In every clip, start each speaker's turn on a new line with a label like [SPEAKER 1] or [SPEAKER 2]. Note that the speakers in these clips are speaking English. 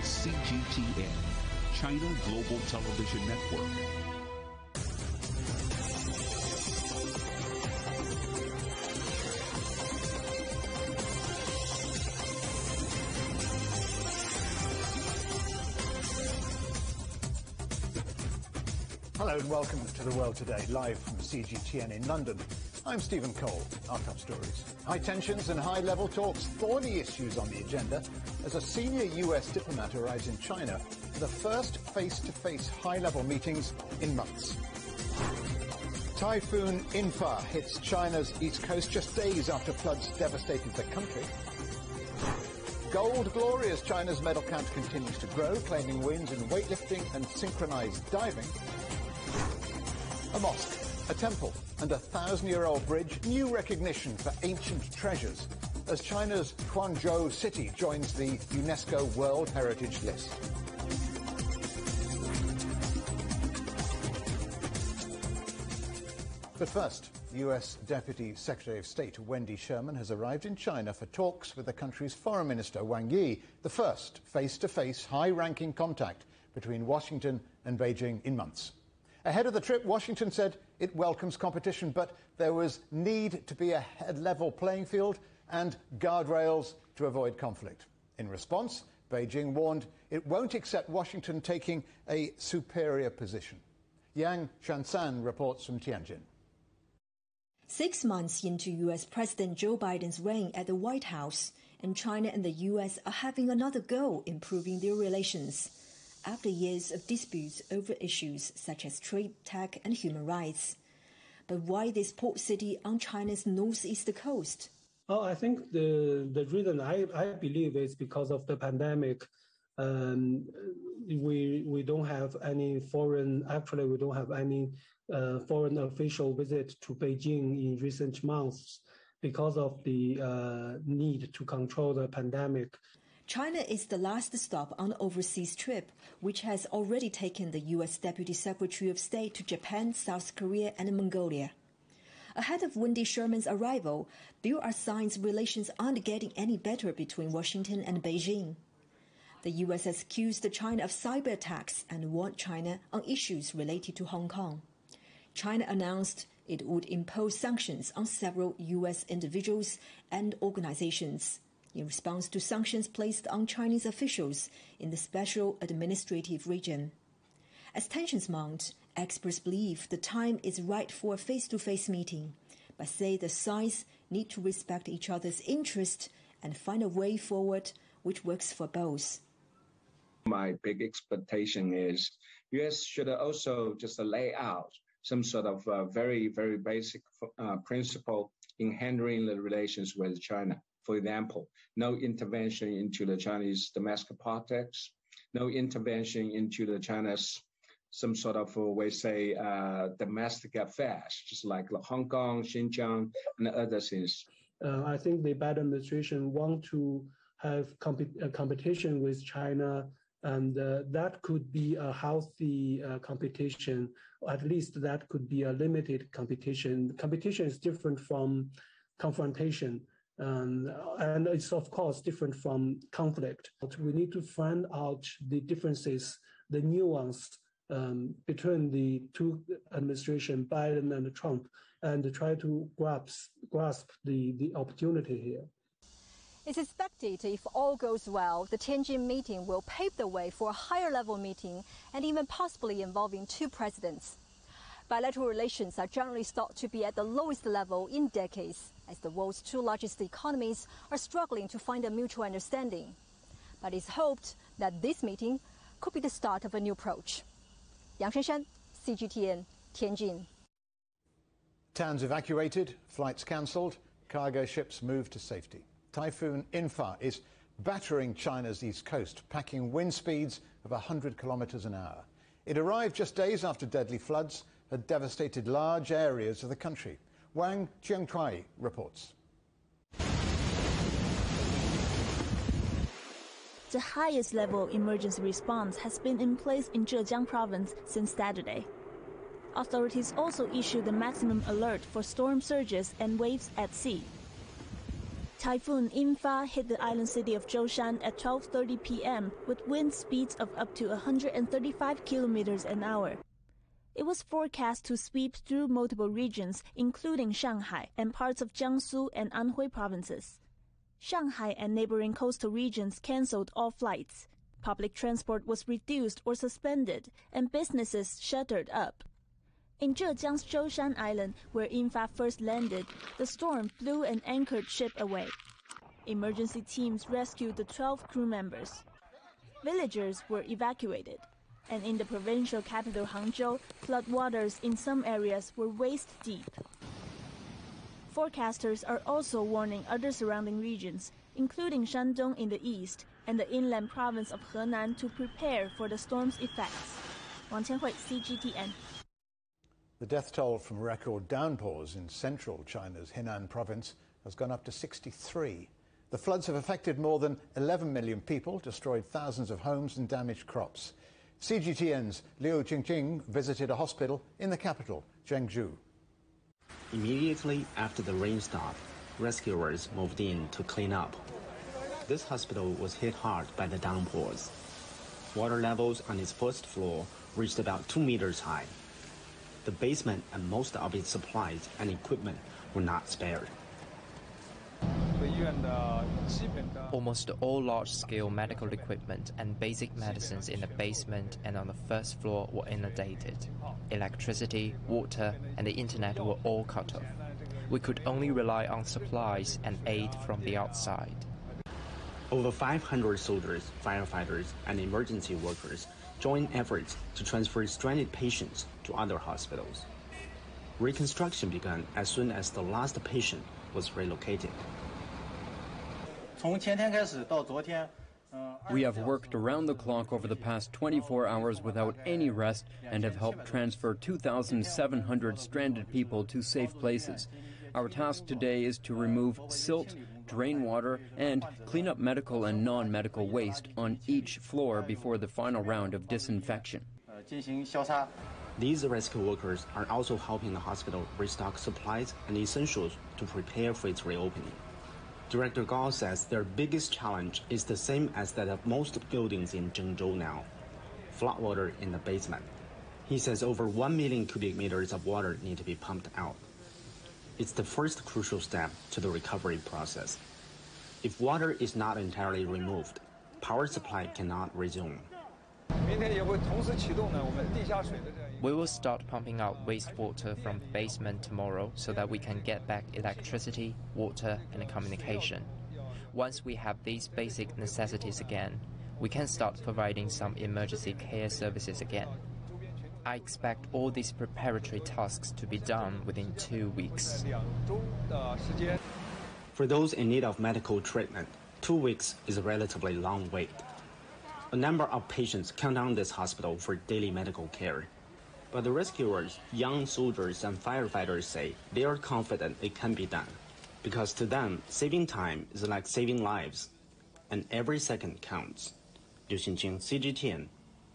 [SPEAKER 1] is CGTN, China Global Television Network.
[SPEAKER 2] Hello and welcome to The World Today, live from CGTN in London. I'm Stephen Cole. Our top stories. High tensions and high-level talks, thorny issues on the agenda as a senior US diplomat arrives in China for the first face-to-face high-level meetings in months. Typhoon In-fa hits China's east coast just days after floods devastated the country. Gold glory as China's medal count continues to grow, claiming wins in weightlifting and synchronized diving. A mosque, a temple, and a thousand-year-old bridge, new recognition for ancient treasures as China's Quanzhou city joins the UNESCO World Heritage List. But first, US Deputy Secretary of State Wendy Sherman has arrived in China for talks with the country's Foreign Minister Wang Yi, the first face-to-face high-ranking contact between Washington and Beijing in months. Ahead of the trip, Washington said it welcomes competition, but there was need to be a level playing field and guardrails to avoid conflict. In response, Beijing warned it won't accept Washington taking a superior position. Yang Shanshan reports from Tianjin.
[SPEAKER 3] Six months into U.S. President Joe Biden's reign at the White House, and China and the U.S. are having another go improving their relations after years of disputes over issues such as trade, tech, and human rights. But why this port city on China's northeast coast?
[SPEAKER 4] Oh, I think the the reason I, I believe is because of the pandemic. Um, we we don't have any foreign actually we don't have any uh, foreign official visit to Beijing in recent months because of the uh, need to control the pandemic.
[SPEAKER 3] China is the last stop on the overseas trip, which has already taken the U.S. Deputy Secretary of State to Japan, South Korea, and Mongolia. Ahead of Wendy Sherman's arrival, there are signs relations aren't getting any better between Washington and Beijing. The U.S. has accused China of cyber attacks and warned China on issues related to Hong Kong. China announced it would impose sanctions on several U.S. individuals and organizations in response to sanctions placed on Chinese officials in the Special Administrative Region. As tensions mount, experts believe the time is right for a face to face meeting, but say the sides need to respect each other's interests and find a way forward which works for both.
[SPEAKER 5] My big expectation is US should also just lay out some sort of uh, very, very basic uh, principle in handling the relations with China. For example, no intervention into the Chinese domestic politics, no intervention into the China's some sort of, uh, we say, uh, domestic affairs, just like Hong Kong, Xinjiang, and other things.
[SPEAKER 4] Uh, I think the Biden administration want to have comp- competition with China, and uh, that could be a healthy uh, competition. At least that could be a limited competition. Competition is different from confrontation. Um, and it's of course different from conflict. But we need to find out the differences, the nuance um, between the two administration, Biden and Trump, and try to grasp grasp the, the opportunity here.
[SPEAKER 6] It's expected if all goes well, the Tianjin meeting will pave the way for a higher level meeting and even possibly involving two presidents. Bilateral relations are generally thought to be at the lowest level in decades, as the world's two largest economies are struggling to find a mutual understanding. But it's hoped that this meeting could be the start of a new approach. Yang Shanshan, CGTN, Tianjin.
[SPEAKER 2] Towns evacuated, flights cancelled, cargo ships moved to safety. Typhoon In-fa is battering China's east coast, packing wind speeds of 100 kilometers an hour. It arrived just days after deadly floods had devastated large areas of the country. Wang Jiangchuai reports.
[SPEAKER 7] The highest level emergency response has been in place in Zhejiang province since Saturday. Authorities also issued a maximum alert for storm surges and waves at sea. Typhoon Infa hit the island city of Zhoushan at 12:30 p.m. with wind speeds of up to 135 kilometers an hour. It was forecast to sweep through multiple regions, including Shanghai and parts of Jiangsu and Anhui provinces. Shanghai and neighboring coastal regions canceled all flights. Public transport was reduced or suspended, and businesses shuttered up. In Zhejiang's Zhoushan Island, where Infa first landed, the storm blew an anchored ship away. Emergency teams rescued the 12 crew members. Villagers were evacuated. And in the provincial capital Hangzhou, floodwaters in some areas were waist deep. Forecasters are also warning other surrounding regions, including Shandong in the east and the inland province of Henan, to prepare for the storm's effects. Wang Qianhui, CGTN.
[SPEAKER 2] The death toll from record downpours in central China's Henan province has gone up to 63. The floods have affected more than 11 million people, destroyed thousands of homes, and damaged crops. CGTN's Liu Qingqing visited a hospital in the capital, Zhengzhou.
[SPEAKER 8] Immediately after the rain stopped, rescuers moved in to clean up. This hospital was hit hard by the downpours. Water levels on its first floor reached about two meters high. The basement and most of its supplies and equipment were not spared.
[SPEAKER 9] Almost all large-scale medical equipment and basic medicines in the basement and on the first floor were inundated. Electricity, water, and the internet were all cut off. We could only rely on supplies and aid from the outside.
[SPEAKER 8] Over 500 soldiers, firefighters, and emergency workers joined efforts to transfer stranded patients to other hospitals. Reconstruction began as soon as the last patient was relocated.
[SPEAKER 10] We have worked around the clock over the past 24 hours without any rest and have helped transfer 2,700 stranded people to safe places. Our task today is to remove silt, drain water, and clean up medical and non-medical waste on each floor before the final round of disinfection.
[SPEAKER 8] These rescue workers are also helping the hospital restock supplies and essentials to prepare for its reopening. Director Gao says their biggest challenge is the same as that of most buildings in Zhengzhou now floodwater in the basement. He says over 1 million cubic meters of water need to be pumped out. It's the first crucial step to the recovery process. If water is not entirely removed, power supply cannot resume.
[SPEAKER 9] We will start pumping out wastewater from the basement tomorrow so that we can get back electricity, water, and communication. Once we have these basic necessities again, we can start providing some emergency care services again. I expect all these preparatory tasks to be done within two weeks.
[SPEAKER 8] For those in need of medical treatment, two weeks is a relatively long wait. A number of patients count on this hospital for daily medical care. But the rescuers, young soldiers, and firefighters say they are confident it can be done. Because to them, saving time is like saving lives, and every second counts. Liu Xinqing, CGTN,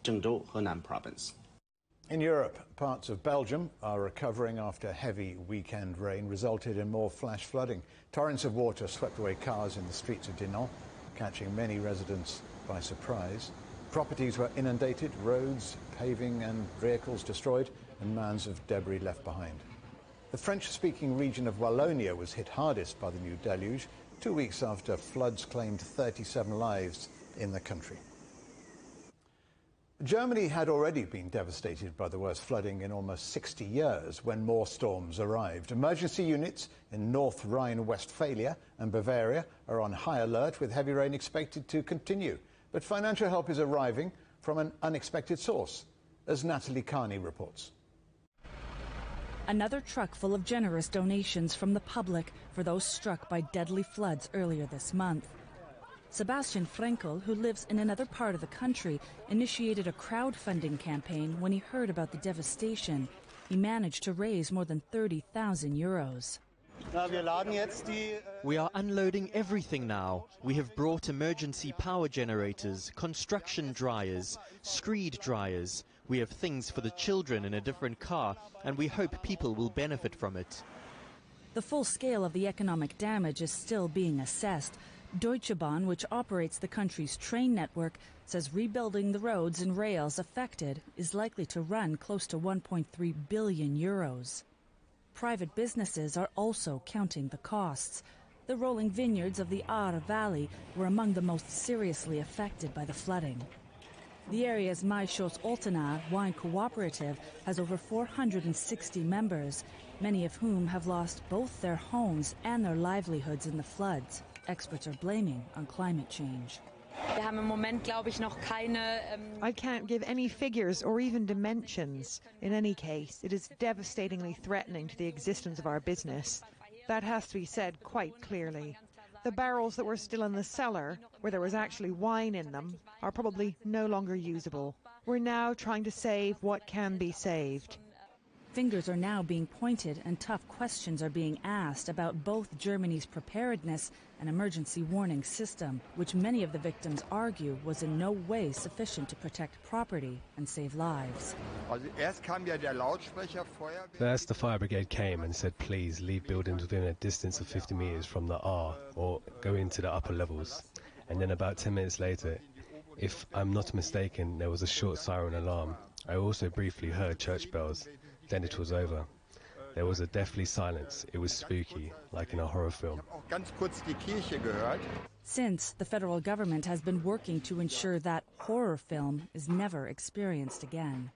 [SPEAKER 8] Zhengzhou, Henan Province.
[SPEAKER 2] In Europe, parts of Belgium are recovering after heavy weekend rain resulted in more flash flooding. Torrents of water swept away cars in the streets of Dinant, catching many residents by surprise. Properties were inundated, roads, paving and vehicles destroyed, and mounds of debris left behind. The French-speaking region of Wallonia was hit hardest by the new deluge, two weeks after floods claimed 37 lives in the country. Germany had already been devastated by the worst flooding in almost 60 years when more storms arrived. Emergency units in North Rhine-Westphalia and Bavaria are on high alert with heavy rain expected to continue. But financial help is arriving from an unexpected source, as Natalie Carney reports.
[SPEAKER 11] Another truck full of generous donations from the public for those struck by deadly floods earlier this month. Sebastian Frenkel, who lives in another part of the country, initiated a crowdfunding campaign when he heard about the devastation. He managed to raise more than 30,000 euros.
[SPEAKER 12] We are unloading everything now. We have brought emergency power generators, construction dryers, screed dryers. We have things for the children in a different car, and we hope people will benefit from it.
[SPEAKER 11] The full scale of the economic damage is still being assessed. Deutsche Bahn, which operates the country's train network, says rebuilding the roads and rails affected is likely to run close to 1.3 billion euros. Private businesses are also counting the costs. The rolling vineyards of the Ahr Valley were among the most seriously affected by the flooding. The area's Mayschoss Altenahr wine cooperative has over 460 members, many of whom have lost both their homes and their livelihoods in the floods. Experts are blaming on climate change.
[SPEAKER 13] Ähm, I can't give any figures or even dimensions. In any case, it is devastatingly threatening to the existence of our business. That has to be said quite clearly. The barrels that were still in the cellar, where there was actually wine in them, are probably no longer usable. We're now trying to save what can be saved.
[SPEAKER 11] Fingers are now being pointed and tough questions are being asked about both Germany's preparedness and emergency warning system, which many of the victims argue was in no way sufficient to protect property and save lives.
[SPEAKER 14] First, the fire brigade came and said, please leave buildings within a distance of 50 metres from the Ahr or go into the upper levels. And then about 10 minutes later, if I'm not mistaken, there was a short siren alarm. I also briefly heard church bells. Then it was over. There was a deathly silence. It was spooky, like in a horror film.
[SPEAKER 11] Since, the federal government has been working to ensure that horror film is never experienced again.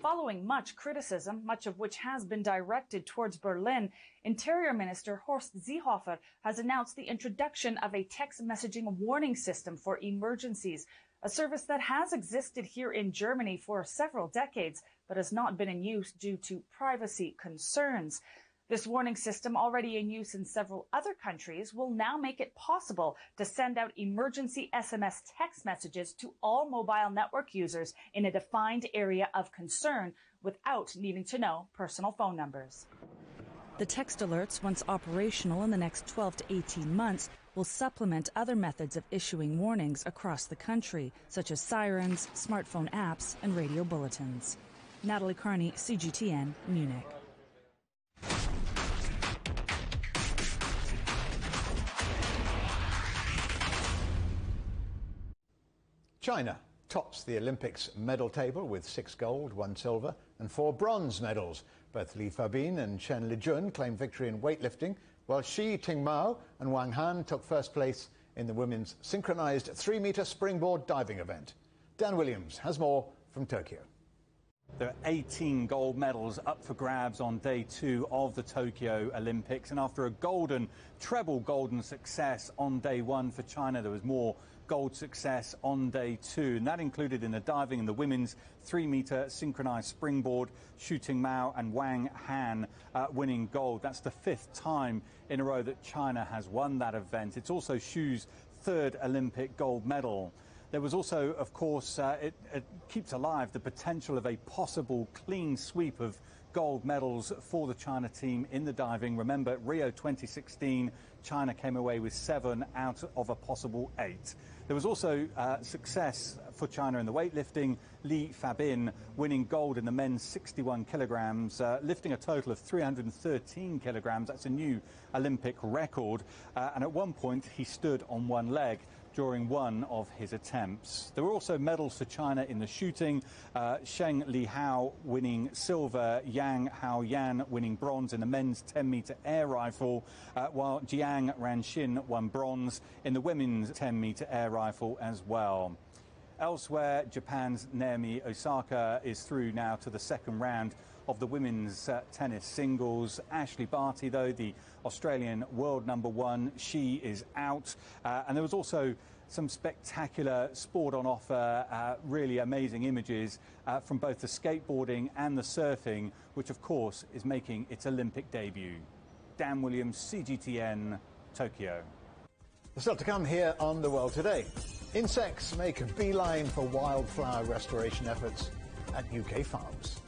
[SPEAKER 15] Following much criticism, much of which has been directed towards Berlin, Interior Minister Horst Seehofer has announced the introduction of a text messaging warning system for emergencies, a service that has existed here in Germany for several decades, but has not been in use due to privacy concerns. This warning system, already in use in several other countries, will now make it possible to send out emergency SMS text messages to all mobile network users in a defined area of concern without needing to know personal phone numbers.
[SPEAKER 11] The text alerts, once operational in the next 12 to 18 months, will supplement other methods of issuing warnings across the country, such as sirens, smartphone apps, and radio bulletins. Natalie Carney, CGTN, Munich.
[SPEAKER 2] China tops the Olympics medal table with six gold, one silver, and four bronze medals. Both Li Fabin and Chen Lijun claimed victory in weightlifting, while Shi Tingmao and Wang Han took first place in the women's synchronized three meter springboard diving event. Dan Williams has more from Tokyo.
[SPEAKER 16] There are 18 gold medals up for grabs on day two of the Tokyo Olympics. And after a golden, treble golden success on day one for China, there was more gold success on day two. And that included in the diving and the women's three meter synchronized springboard, Shi Tingmao and Wang Han uh, winning gold. That's the fifth time in a row that China has won that event. It's also Shi's third Olympic gold medal. There was also, of course, uh, it, it keeps alive the potential of a possible clean sweep of gold medals for the China team in the diving. Remember, Rio 2016, China came away with seven out of a possible eight. There was also uh, success for China in the weightlifting. Li Fabin winning gold in the men's 61 kilograms, uh, lifting a total of 313 kilograms. That's a new Olympic record. Uh, and at one point, he stood on one leg during one of his attempts. There were also medals for China in the shooting. Uh, Sheng Lihao winning silver, Yang Haoran winning bronze in the men's 10 meter air rifle, uh, while Jiang Ranxin won bronze in the women's 10 meter air rifle as well. Elsewhere, Japan's Naomi Osaka is through now to the second round of the women's uh, tennis singles. Ashleigh Barty, though, the Australian world number one, she is out. Uh, and there was also some spectacular sport on offer, uh, really amazing images uh, from both the skateboarding and the surfing, which of course is making its Olympic debut. Dan Williams, CGTN, Tokyo.
[SPEAKER 2] Still to come here on The World Today. Insects make a beeline for wildflower restoration efforts at UK farms.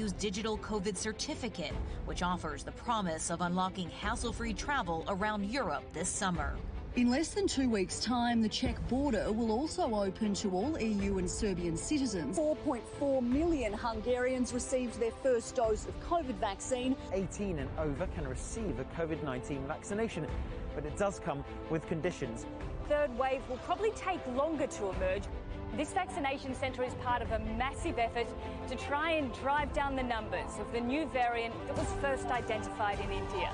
[SPEAKER 17] EU's digital COVID certificate, which offers the promise of unlocking hassle free travel around Europe this summer.
[SPEAKER 18] In less than two weeks' time, the Czech border will also open to all EU and Serbian citizens.
[SPEAKER 19] 4.4 million Hungarians received their first dose of COVID vaccine.
[SPEAKER 20] 18 and over can receive a COVID 19 vaccination, but it does come with conditions.
[SPEAKER 21] Third wave will probably take longer to emerge. This vaccination centre is part of a massive effort to try and drive down the numbers of the new variant that was first identified in India.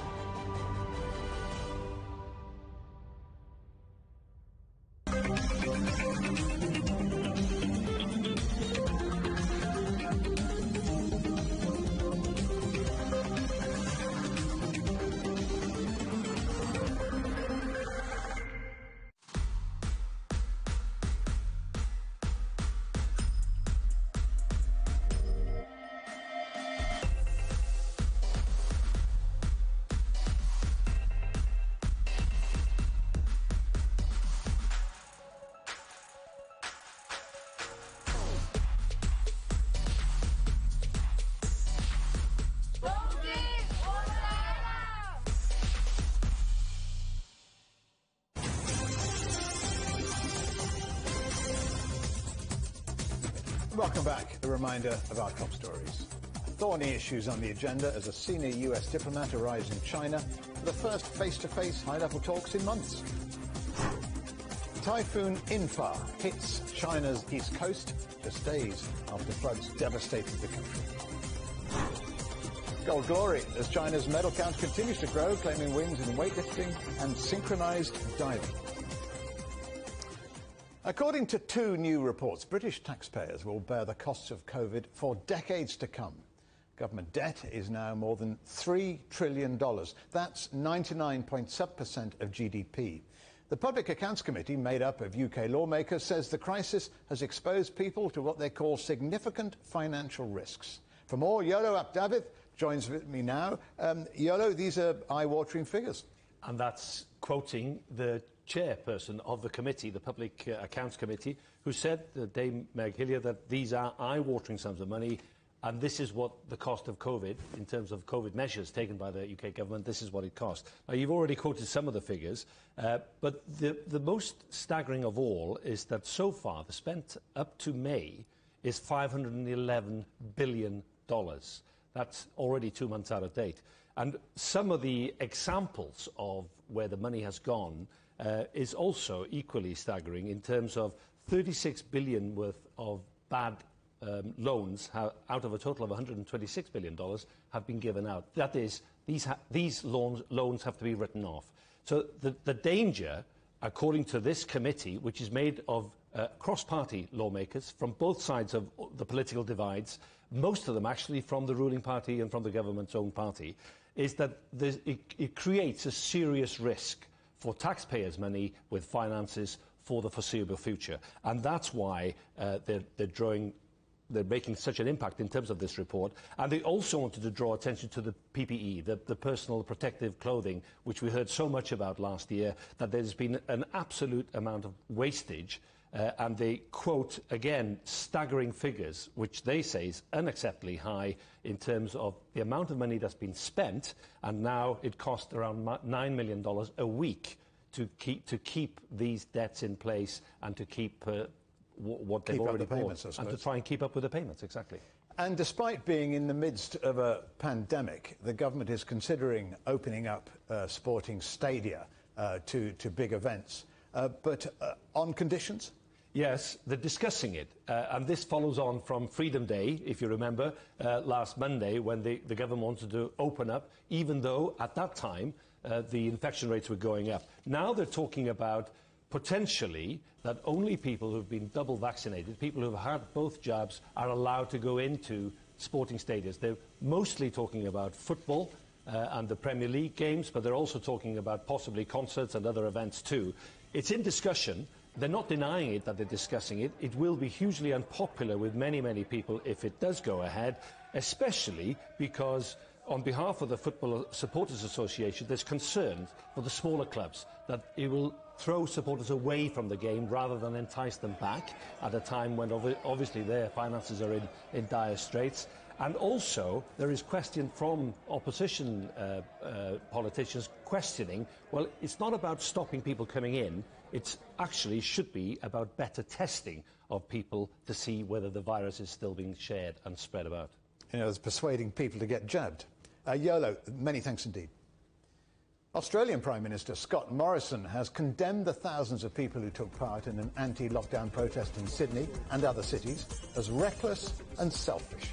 [SPEAKER 2] Welcome back. A reminder of our top stories. Thorny issues on the agenda as a senior U.S. diplomat arrives in China for the first face-to-face high-level talks in months. Typhoon In-fa hits China's east coast just days after floods devastated the country. Gold glory as China's medal count continues to grow, claiming wins in weightlifting and synchronized diving. According to two new reports, British taxpayers will bear the costs of COVID for decades to come. Government debt is now more than $3 trillion. That's 99.7% of GDP. The Public Accounts Committee, made up of UK lawmakers, says the crisis has exposed people to what they call significant financial risks. For more, Yolo Abdavith joins with me now. Um, Yolo, these are eye-watering figures.
[SPEAKER 22] And that's quoting the chairperson of the committee, the Public uh, Accounts Committee, who said, uh, Dame Meg Hillier, that these are eye-watering sums of money, and this is what the cost of COVID, in terms of COVID measures taken by the UK government, this is what it cost. Now, you've already quoted some of the figures, uh, but the, the most staggering of all is that so far, the spent up to May is $511 billion. That's already two months out of date. And some of the examples of where the money has gone is also equally staggering in terms of 36 billion worth of bad um, loans out of a total of 126 billion dollars have been given out. That is, these, loans, have to be written off. So the, danger, according to this committee, which is made of uh, cross-party lawmakers from both sides of the political divides, most of them actually from the ruling party and from the government's own party, is that it creates a serious risk for taxpayers' money with finances for the foreseeable future. And that's why uh, they're, they're drawing they're making such an impact in terms of this report. And they also wanted to draw attention to the PPE, the, the, personal protective clothing, which we heard so much about last year, that there's been an absolute amount of wastage. Uh, and they quote, again, staggering figures, which they say is unacceptably high in terms of the amount of money that's been spent. And now it costs around $9 million a week to keep, to keep these debts in place and to keep uh, what they've
[SPEAKER 2] keep
[SPEAKER 22] already
[SPEAKER 2] the payments,
[SPEAKER 22] bought, and to try and keep up with the payments, exactly.
[SPEAKER 2] And despite being in the midst of a pandemic, the government is considering opening up uh, sporting stadia uh, to, to big events, uh, but uh, on conditions?
[SPEAKER 22] Yes, they're discussing it. Uh, and this follows on from Freedom Day, if you remember, uh, last Monday, when the, the government wanted to open up, even though at that time the infection rates were going up. Now they're talking about potentially that only people who've been double vaccinated, people who've had both jabs, are allowed to go into sporting stadiums. They're mostly talking about football uh, and the Premier League games, but they're also talking about possibly concerts and other events too. It's in discussion. They're not denying it that they're discussing it. It will be hugely unpopular with many, many people if it does go ahead, especially because on behalf of the Football Supporters Association, there's concern for the smaller clubs that it will throw supporters away from the game rather than entice them back at a time when obviously their finances are in, in dire straits. And also, there is question from opposition uh, uh, politicians questioning well, it's not about stopping people coming in, it actually should be about better testing of people to see whether the virus is still being shared and spread about.
[SPEAKER 2] You know, it's persuading people to get jabbed. Uh, Yolo, many thanks indeed. Australian Prime Minister Scott Morrison has condemned the thousands of people who took part in an anti-lockdown protest in Sydney and other cities as reckless and selfish.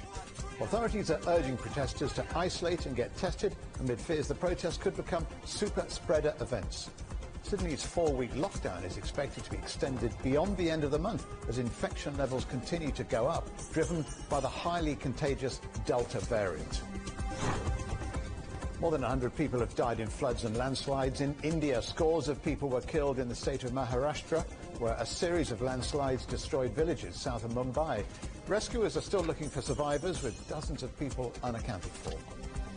[SPEAKER 2] Authorities are urging protesters to isolate and get tested amid fears the protests could become super spreader events. Sydney's four-week lockdown is expected to be extended beyond the end of the month as infection levels continue to go up, driven by the highly contagious Delta variant. More than 100 people have died in floods and landslides in India. Scores of people were killed in the state of Maharashtra, where a series of landslides destroyed villages south of Mumbai. Rescuers are still looking for survivors, with dozens of people unaccounted for.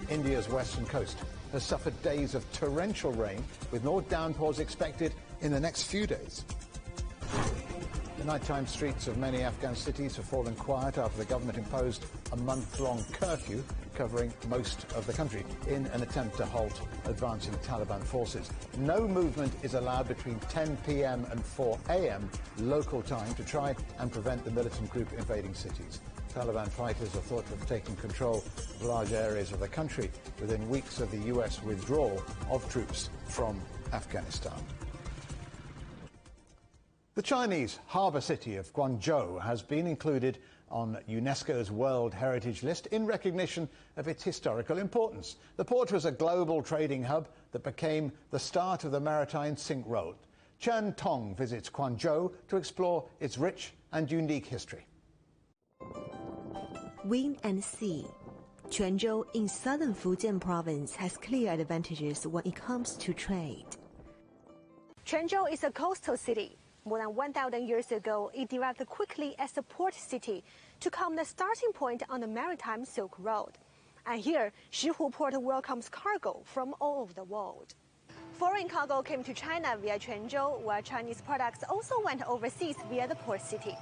[SPEAKER 2] India's western coast has suffered days of torrential rain, with more downpours expected in the next few days. The nighttime streets of many Afghan cities have fallen quiet after the government imposed a month-long curfew covering most of the country in an attempt to halt advancing Taliban forces. No movement is allowed between 10 p.m. and 4 a.m. local time to try and prevent the militant group invading cities. Taliban fighters are thought to have taken control of large areas of the country within weeks of the U.S. withdrawal of troops from Afghanistan. The Chinese harbour city of Quanzhou has been included on UNESCO's World Heritage List in recognition of its historical importance. The port was a global trading hub that became the start of the maritime Silk Road. Chen Tong visits Quanzhou to explore its rich and unique history.
[SPEAKER 23] Wind and sea. Quanzhou in southern Fujian province has clear advantages when it comes to trade.
[SPEAKER 6] Quanzhou is a coastal city more than 1,000 years ago, it developed quickly as a port city to become the starting point on the maritime Silk Road. And here, Shihu Port welcomes cargo from all over the world. Foreign cargo came to China via Quanzhou, while Chinese products also went overseas via the port city.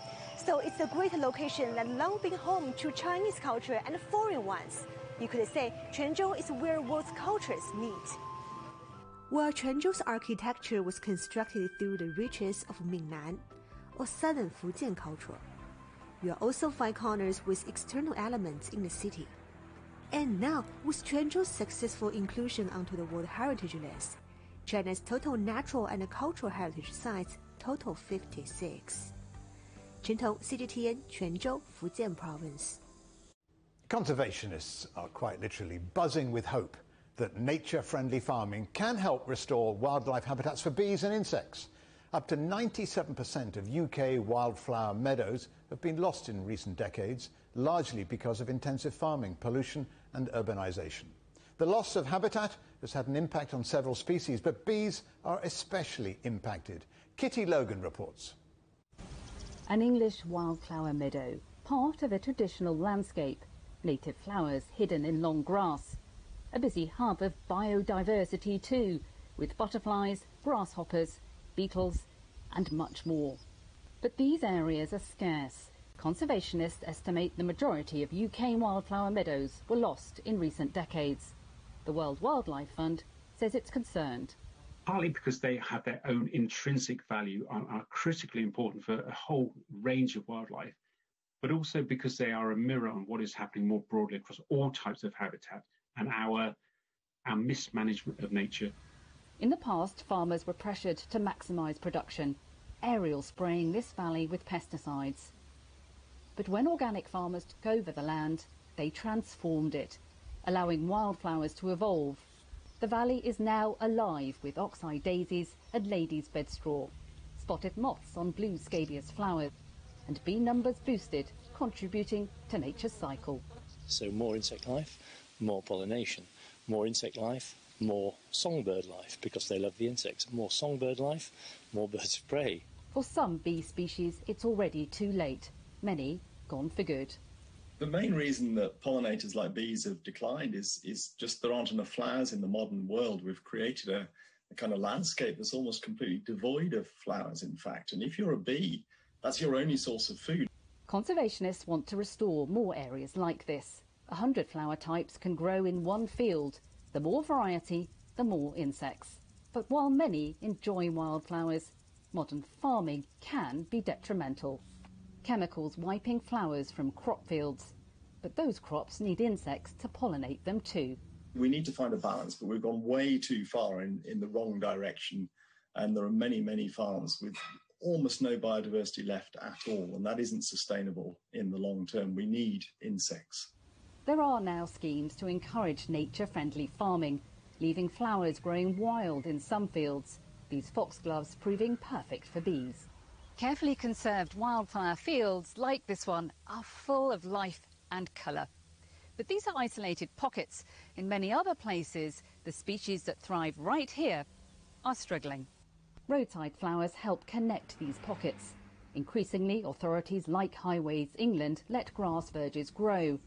[SPEAKER 6] So it's a great location that long been home to Chinese culture and foreign ones. You could say Quanzhou is where world's cultures meet.
[SPEAKER 23] While Quanzhou's architecture was constructed through the riches of Minnan, or southern Fujian culture, you'll also find corners with external elements in the city. And now, with Quanzhou's successful inclusion onto the World Heritage List, China's total natural and cultural heritage sites total 56. Chen Tong, CGTN, Quanzhou, Fujian Province.
[SPEAKER 2] Conservationists are quite literally buzzing with hope that nature-friendly farming can help restore wildlife habitats for bees and insects. Up to 97% of UK wildflower meadows have been lost in recent decades, largely because of intensive farming, pollution and urbanisation. The loss of habitat has had an impact on several species, but bees are especially impacted. Kitty Logan reports.
[SPEAKER 24] An English wildflower meadow, part of a traditional landscape, native flowers hidden in long grass a busy hub of biodiversity too, with butterflies, grasshoppers, beetles and much more. But these areas are scarce. Conservationists estimate the majority of UK wildflower meadows were lost in recent decades. The World Wildlife Fund says it's concerned.
[SPEAKER 25] Partly because they have their own intrinsic value and are critically important for a whole range of wildlife, but also because they are a mirror on what is happening more broadly across all types of habitat and our, our mismanagement of nature.
[SPEAKER 24] In the past, farmers were pressured to maximise production, aerial spraying this valley with pesticides. But when organic farmers took over the land, they transformed it, allowing wildflowers to evolve. The valley is now alive with oxeye daisies and lady's bedstraw, spotted moths on blue scabious flowers, and bee numbers boosted, contributing to nature's cycle.
[SPEAKER 26] So more insect life, more pollination, more insect life, more songbird life because they love the insects. More songbird life, more birds of prey.
[SPEAKER 24] For some bee species, it's already too late. Many gone for good.
[SPEAKER 27] The main reason that pollinators like bees have declined is, is just there aren't enough flowers in the modern world. We've created a, a kind of landscape that's almost completely devoid of flowers, in fact. And if you're a bee, that's your only source of food.
[SPEAKER 24] Conservationists want to restore more areas like this. A hundred flower types can grow in one field. The more variety, the more insects. But while many enjoy wildflowers, modern farming can be detrimental. Chemicals wiping flowers from crop fields. But those crops need insects to pollinate them too.
[SPEAKER 27] We need to find a balance, but we've gone way too far in, in the wrong direction. And there are many, many farms with almost no biodiversity left at all, and that isn't sustainable in the long term. We need insects.
[SPEAKER 24] There are now schemes to encourage nature-friendly farming, leaving flowers growing wild in some fields, these foxgloves proving perfect for bees. Carefully conserved wildflower fields like this one are full of life and colour. But these are isolated pockets. In many other places, the species that thrive right here are struggling. Roadside flowers help connect these pockets. Increasingly, authorities like Highways England let grass verges grow,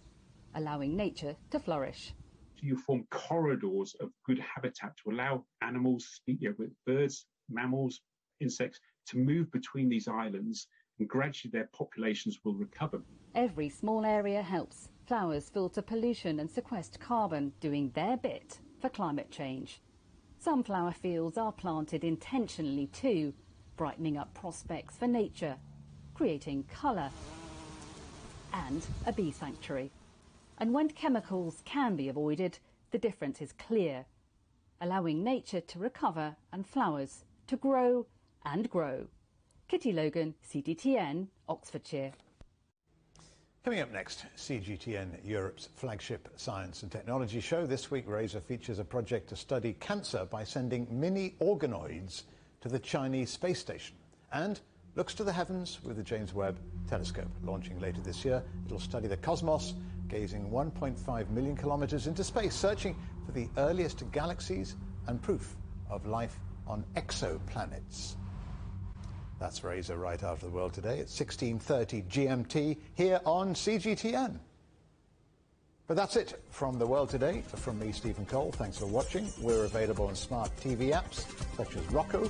[SPEAKER 24] allowing nature to flourish.
[SPEAKER 25] You form corridors of good habitat to allow animals, you know, birds, mammals, insects to move between these islands and gradually their populations will recover.
[SPEAKER 24] Every small area helps. Flowers filter pollution and sequester carbon, doing their bit for climate change. Sunflower fields are planted intentionally too, brightening up prospects for nature, creating colour and a bee sanctuary. And when chemicals can be avoided, the difference is clear, allowing nature to recover and flowers to grow and grow. Kitty Logan, CGTN, Oxfordshire.
[SPEAKER 2] Coming up next, CGTN, Europe's flagship science and technology show. This week, Razor features a project to study cancer by sending mini organoids to the Chinese space station and looks to the heavens with the James Webb Telescope. Launching later this year, it'll study the cosmos, gazing 1.5 million kilometers into space, searching for the earliest galaxies and proof of life on exoplanets. That's Razor right after the world today at 16:30 GMT here on CGTN. But that's it from the world today. From me, Stephen Cole. Thanks for watching. We're available on smart TV apps such as Roku,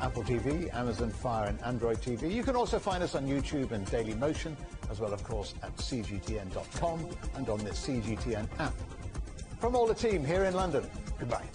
[SPEAKER 2] Apple TV, Amazon Fire, and Android TV. You can also find us on YouTube and Daily Motion, as well, of course, at cgtn.com and on the CGTN app. From all the team here in London, goodbye.